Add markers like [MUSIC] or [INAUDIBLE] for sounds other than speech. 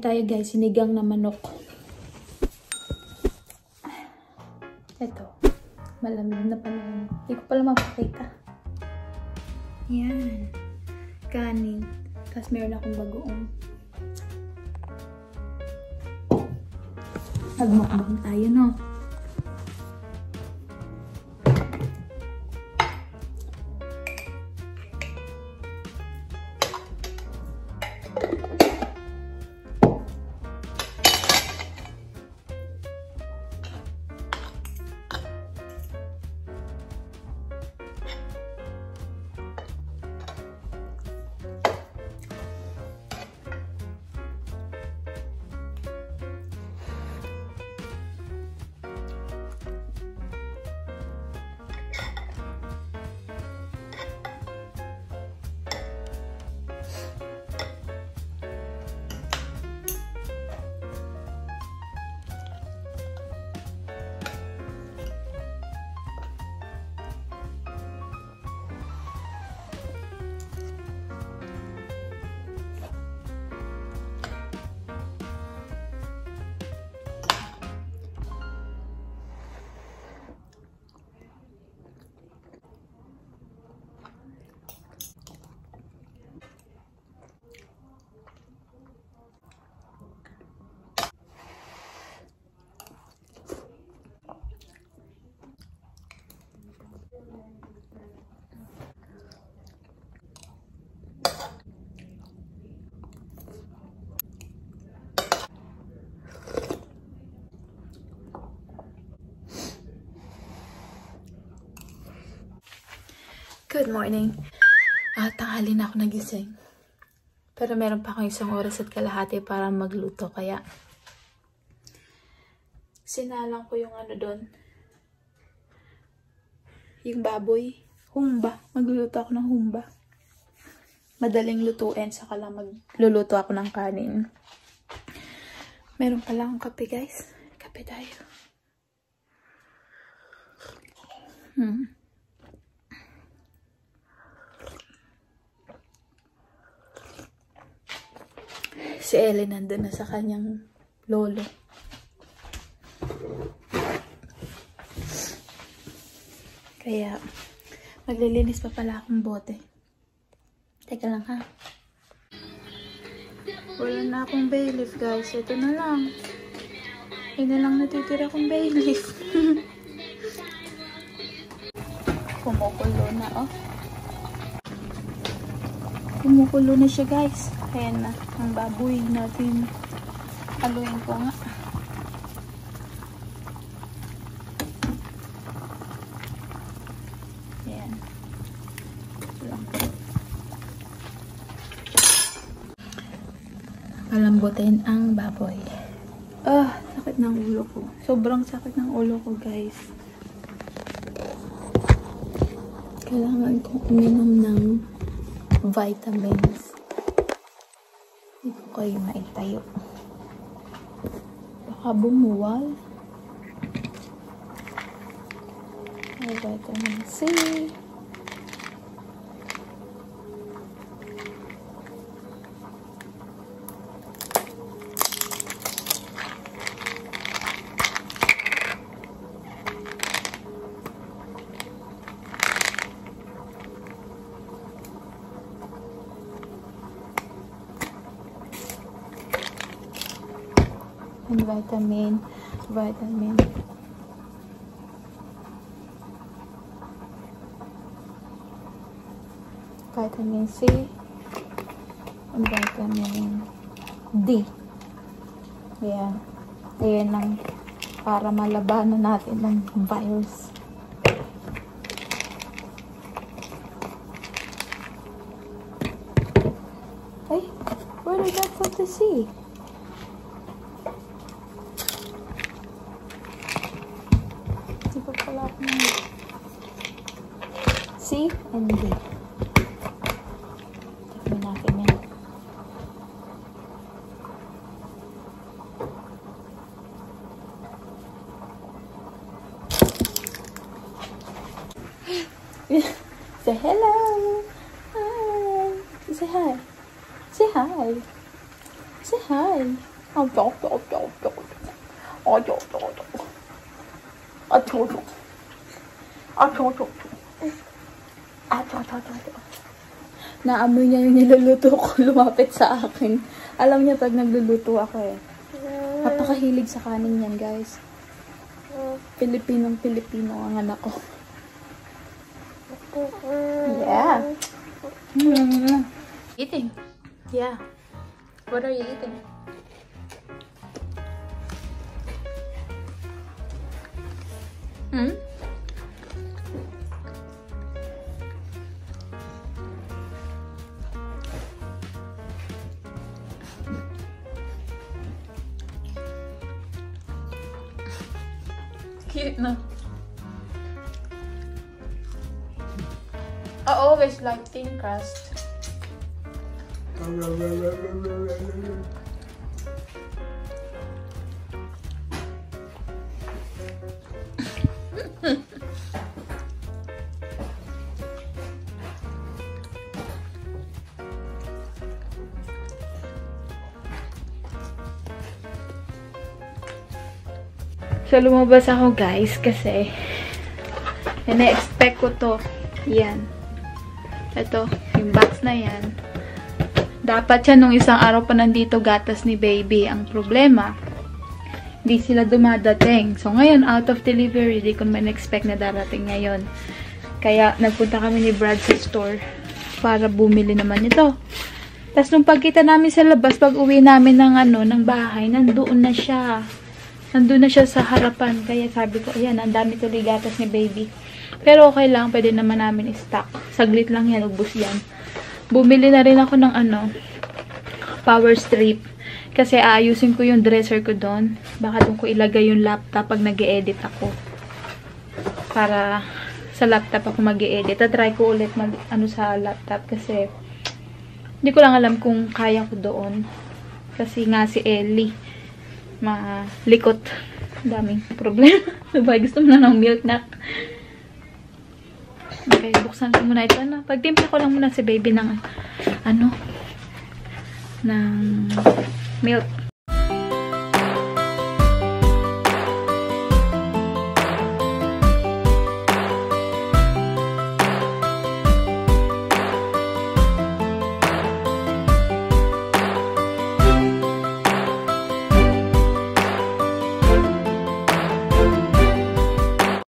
Tayo guys, sinigang na manok. Ito, malamig na pala. Hindi ko pala mapakita. Yan. Kanin. Tapos meron akong bagoong. Magmukbang tayo, no? Good morning. Ah, tanghali na ako nagising. Pero meron pa akong isang oras at kalahati para magluto. Kaya, sinalang ko yung ano doon. Yung baboy. Humba. Magluluto ako ng humba. Madaling lutuin. Saka lang magluluto ako ng kanin. Meron pala akong kape, guys. Kape tayo. Hmm. Si Ellen nandun na sa kanyang lolo. Kaya, maglilinis pa pala akong bote. Teka lang ha. Wala na akong bay guys. Ito na lang. Yun na lang natitira kong bay leaf. [LAUGHS] Kumukulo na oh. Kumukulo na siya guys. Na, ang baboy natin. Haluin ko nga. Ayan. Palambutin ang baboy. Ah, sakit ng ulo ko. Sobrang sakit ng ulo ko, guys. Kailangan kong uminom ng vitamins. Kayo maitayo. Baka bumuwal. May vitamin C. and vitamin, vitamin. Vitamin C and vitamin D. Ayan. Ayan lang para malabanan natin ng virus. Ay, where did I put the C? C and D. Definitely not fit me. [GASPS] Say hello. Hi. Say hi. Say hi. Say hi. Oh, dog, dog, dog, dog. Oh, dog, dog, dog. I told you. I told you. Chok, chok, chok, chok. Naamoy niya yung niluluto ko, [LAUGHS] lumapit sa akin. Alam niya pag nagluluto ako eh. Napakahilig sa kanin yan, guys. Pilipinong Pilipino ang anak ko. Yeah. Mm. Eating. Yeah. What are you eating? Hmm? I always like thin crust. So, lumabas ako guys kasi ina-expect ko to. Yan. Ito, yung box na yan. Dapat siya nung isang araw pa nandito gatas ni baby. Ang problema, hindi sila dumadating. So, ngayon, out of delivery, di ko naman expect na darating ngayon. Kaya, nagpunta kami ni Brad sa store para bumili naman ito. Tapos, nung pagkita namin sa labas, pag uwi namin ng, ano, ng bahay, nandoon na siya. Nandun na siya sa harapan. Kaya sabi ko, ayan, ang dami tuloy gatas ni baby. Pero okay lang, pwede naman namin i-stock. Saglit lang yan, ubus yan. Bumili na rin ako ng ano, power strip. Kasi aayusin ko yung dresser ko doon. Baka doon ko ilagay yung laptop pag nag edit ako. Para sa laptop ako mag edit Tatry ko ulit mag, ano sa laptop kasi hindi ko lang alam kung kaya ko doon. Kasi nga si Ellie malikot. Daming problema. [LAUGHS] diba? Gusto mo na ng milk nut. Okay, buksan ko muna ito. Ano? Pagtimpla ko lang muna si baby ng ano ng milk.